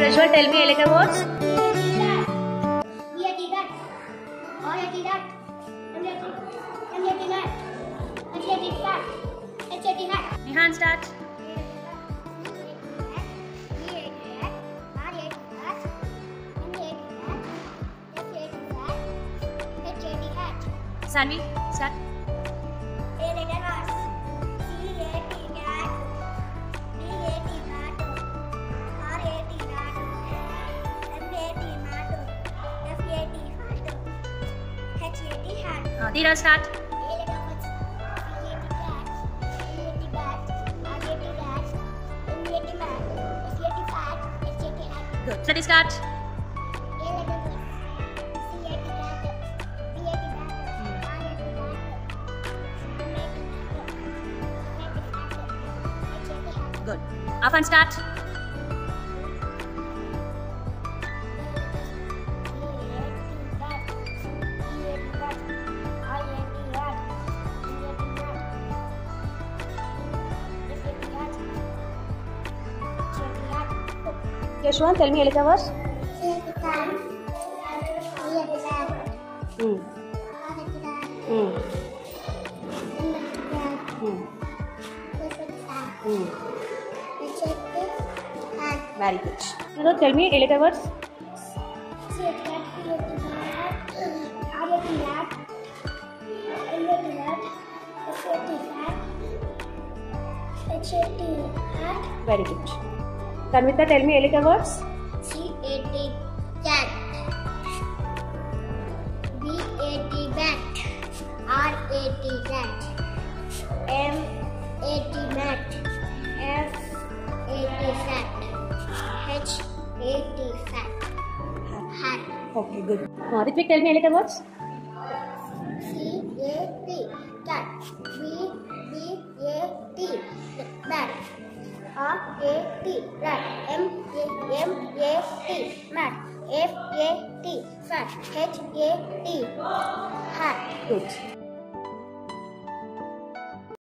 Prajwal, tell me elegant words. Nihan, start. Sanvi, start. Uh, Dheeraj. Good. Study, start. Good. Afan, start. Yashwan, tell me. Hmm. Hmm. Hmm. Hmm. Very good. Now tell me elegant words. Very good. Tanvita, tell me elegant words. C-A-T cat B-A-T bat R-A-T rat M-A-T mat F-A-T fat H-A-T fat hat Okay, good. Uh, Ritvik, tell me elegant words. C-A-T cat B-B-A-T bat R A T rat M A M A T mat F A T fat H A T hat. Good.